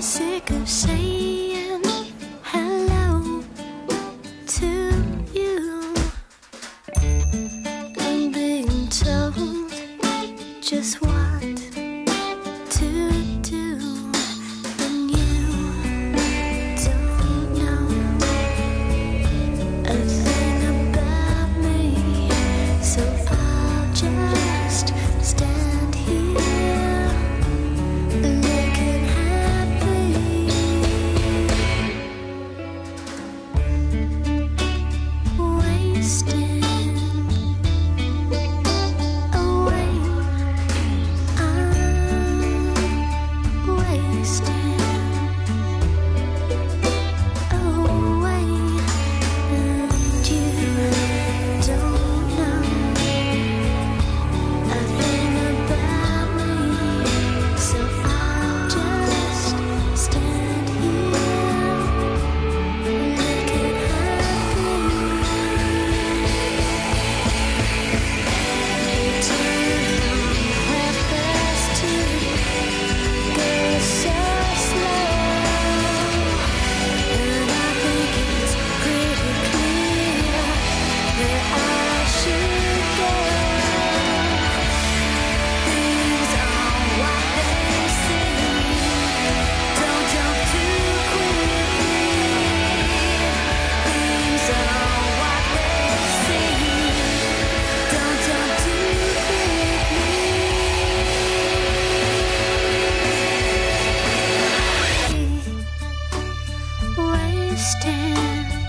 sick of saying hello to you. Being told just stand?